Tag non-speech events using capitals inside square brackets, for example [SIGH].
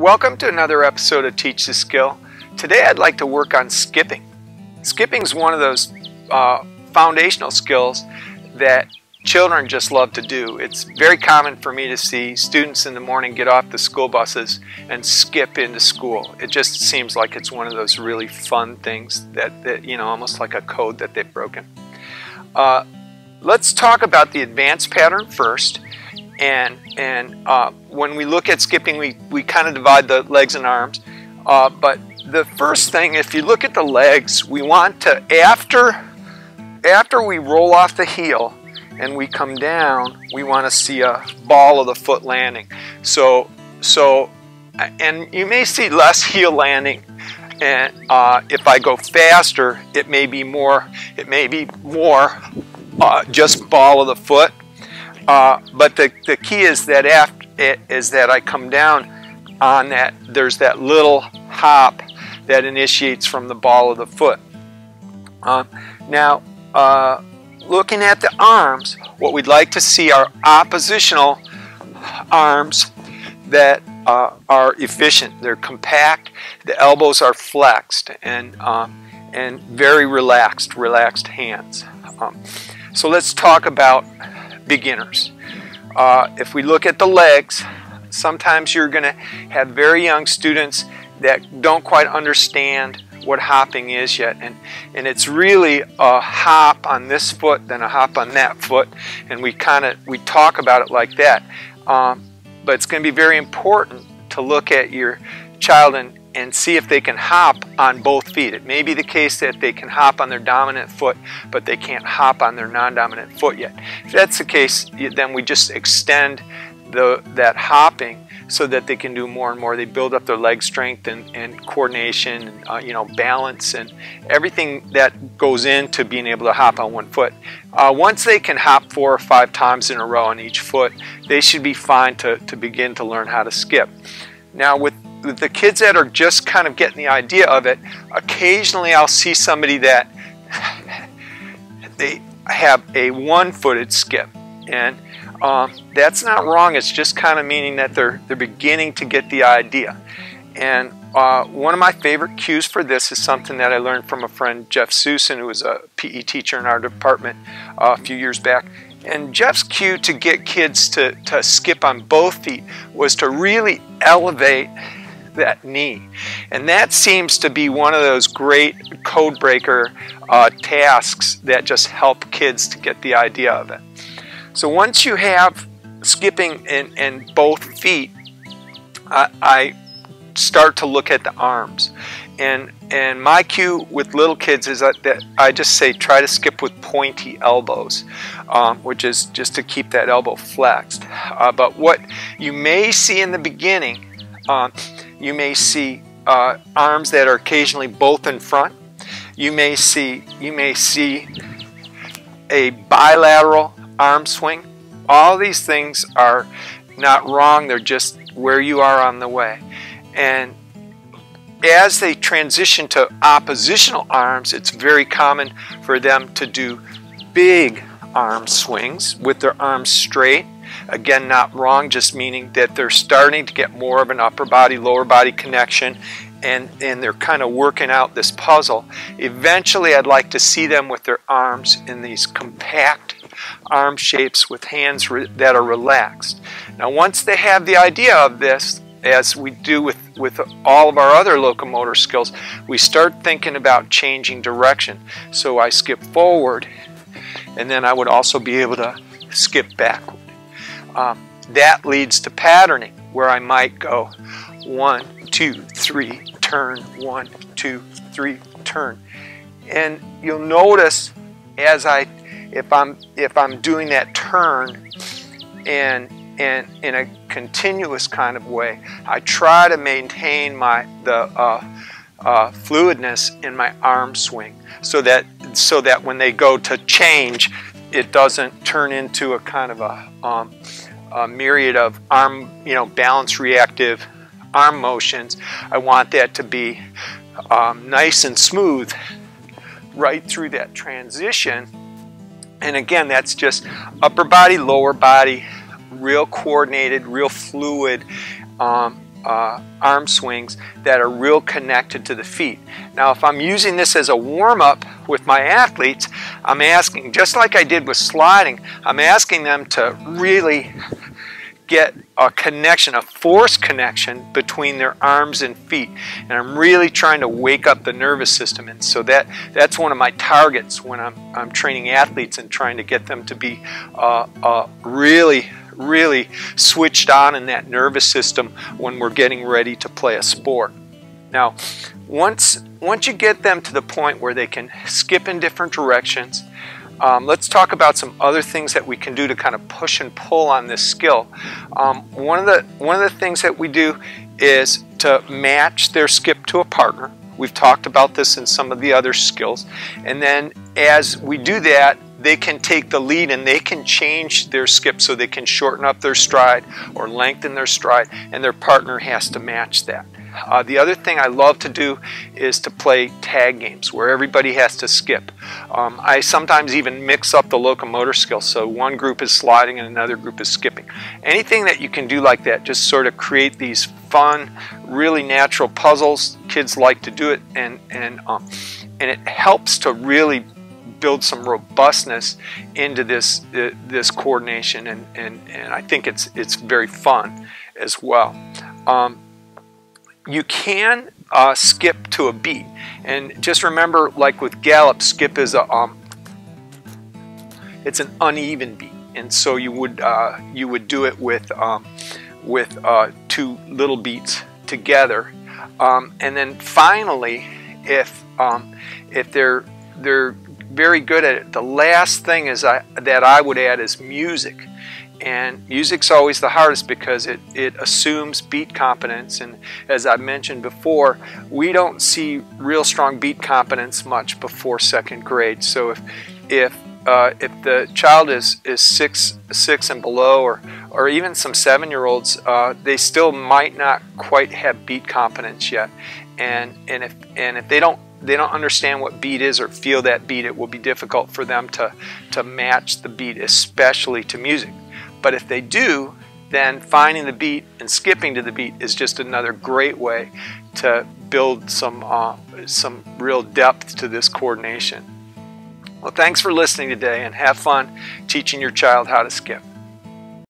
Welcome to another episode of Teach the Skill. Today I'd like to work on skipping. Skipping is one of those uh, foundational skills that children just love to do. It's very common for me to see students in the morning get off the school buses and skip into school. It just seems like it's one of those really fun things that, that you know, almost like a code that they've broken. Uh, let's talk about the advanced pattern first. And, and uh, when we look at skipping, we, we kind of divide the legs and arms. Uh, but the first thing, if you look at the legs, we want to, after, after we roll off the heel and we come down, we want to see a ball of the foot landing. So, so and you may see less heel landing and uh, if I go faster, it may be more, it may be more uh, just ball of the foot. Uh, but the, the key is that after it is that I come down on that, there's that little hop that initiates from the ball of the foot. Uh, now, uh, looking at the arms, what we'd like to see are oppositional arms that uh, are efficient. They're compact, the elbows are flexed, and, um, and very relaxed, relaxed hands. Um, so let's talk about beginners. Uh, if we look at the legs, sometimes you're going to have very young students that don't quite understand what hopping is yet. And and it's really a hop on this foot then a hop on that foot. And we kind of we talk about it like that. Um, but it's going to be very important to look at your child and and see if they can hop on both feet. It may be the case that they can hop on their dominant foot, but they can't hop on their non-dominant foot yet. If that's the case, then we just extend the, that hopping so that they can do more and more. They build up their leg strength and, and coordination, and, uh, you know, balance, and everything that goes into being able to hop on one foot. Uh, once they can hop four or five times in a row on each foot, they should be fine to, to begin to learn how to skip. Now, with the kids that are just kind of getting the idea of it, occasionally I'll see somebody that [SIGHS] they have a one-footed skip, and um, that's not wrong. It's just kind of meaning that they're they're beginning to get the idea. And uh, one of my favorite cues for this is something that I learned from a friend, Jeff Susan, who was a PE teacher in our department uh, a few years back. And Jeff's cue to get kids to, to skip on both feet was to really elevate that knee. And that seems to be one of those great code breaker uh, tasks that just help kids to get the idea of it. So once you have skipping in, in both feet, I, I start to look at the arms. And, and my cue with little kids is that, that I just say try to skip with pointy elbows, um, which is just to keep that elbow flexed. Uh, but what you may see in the beginning uh, you may see uh, arms that are occasionally both in front. You may see you may see a bilateral arm swing. All these things are not wrong. They're just where you are on the way. And as they transition to oppositional arms, it's very common for them to do big arm swings with their arms straight Again, not wrong, just meaning that they're starting to get more of an upper body, lower body connection and, and they're kind of working out this puzzle. Eventually, I'd like to see them with their arms in these compact arm shapes with hands that are relaxed. Now, once they have the idea of this, as we do with, with all of our other locomotor skills, we start thinking about changing direction. So I skip forward, and then I would also be able to skip backward. Um, that leads to patterning where I might go one, two, three, turn, one, two, three, turn. And you'll notice as I, if I'm, if I'm doing that turn and, and in a continuous kind of way, I try to maintain my, the, uh, uh, fluidness in my arm swing so that, so that when they go to change, it doesn't turn into a kind of a, um, a myriad of arm, you know, balance reactive arm motions. I want that to be um, nice and smooth right through that transition. And again, that's just upper body, lower body, real coordinated, real fluid. Um, uh, arm swings that are real connected to the feet. Now, if I'm using this as a warm up with my athletes, I'm asking, just like I did with sliding, I'm asking them to really get a connection, a force connection between their arms and feet. And I'm really trying to wake up the nervous system. And so that, that's one of my targets when I'm, I'm training athletes and trying to get them to be uh, uh, really really switched on in that nervous system when we're getting ready to play a sport. Now, once, once you get them to the point where they can skip in different directions, um, let's talk about some other things that we can do to kind of push and pull on this skill. Um, one, of the, one of the things that we do is to match their skip to a partner. We've talked about this in some of the other skills. And then as we do that, they can take the lead and they can change their skip so they can shorten up their stride or lengthen their stride, and their partner has to match that. Uh, the other thing I love to do is to play tag games where everybody has to skip. Um, I sometimes even mix up the locomotor skills, so one group is sliding and another group is skipping. Anything that you can do like that, just sort of create these fun, really natural puzzles. Kids like to do it, and and um, and it helps to really build some robustness into this uh, this coordination, and, and and I think it's it's very fun as well. Um, you can uh, skip to a beat. And just remember, like with gallop, skip is a um, it's an uneven beat, and so you would uh, you would do it with um, with uh, two little beats together, um, and then finally, if um, if they're they're very good at it, the last thing is I, that I would add is music. And music's always the hardest because it, it assumes beat competence. And as I mentioned before, we don't see real strong beat competence much before second grade. So if, if, uh, if the child is, is six, six and below, or, or even some seven year olds, uh, they still might not quite have beat competence yet. And, and, if, and if they don't they don't understand what beat is or feel that beat, it will be difficult for them to, to match the beat, especially to music. But if they do, then finding the beat and skipping to the beat is just another great way to build some, uh, some real depth to this coordination. Well, thanks for listening today and have fun teaching your child how to skip.